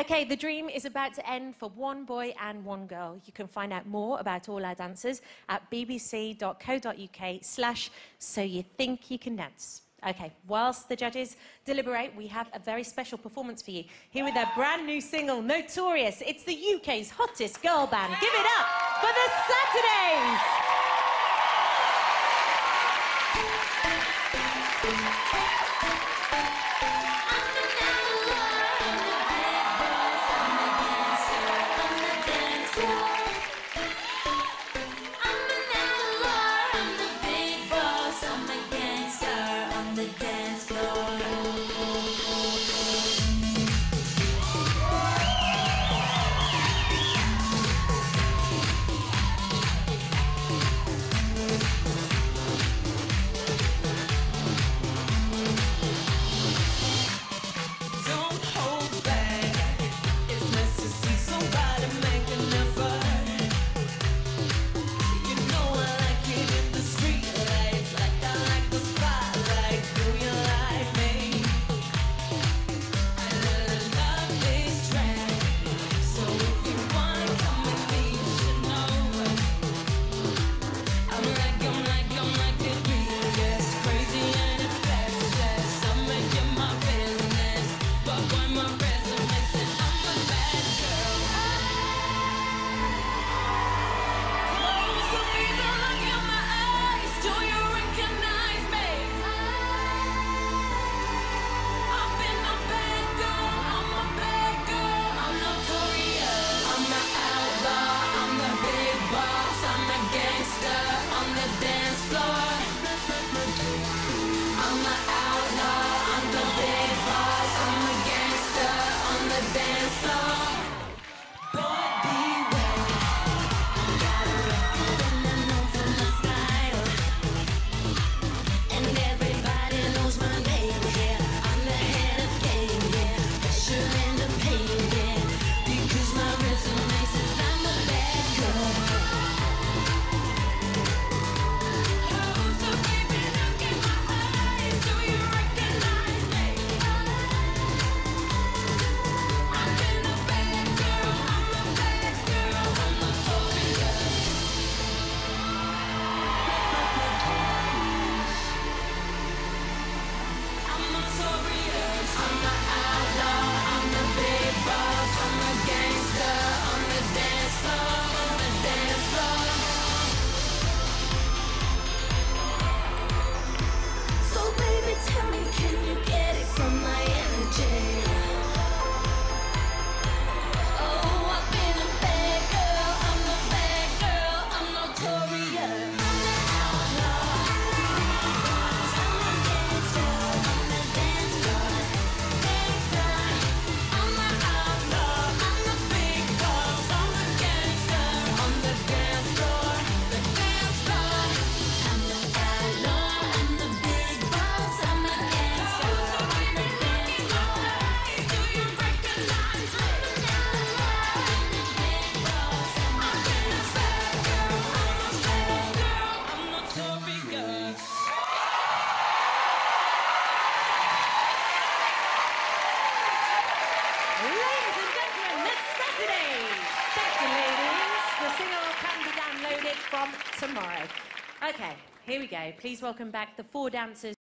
okay, the dream is about to end for one boy and one girl. You can find out more about all our dancers at bbc.co.uk slash so you think you can dance. Okay, whilst the judges deliberate, we have a very special performance for you. Here with their brand new single, Notorious. It's the UK's hottest girl band. Give it up for the Saturdays! From tomorrow. Okay, here we go. Please welcome back the four dancers.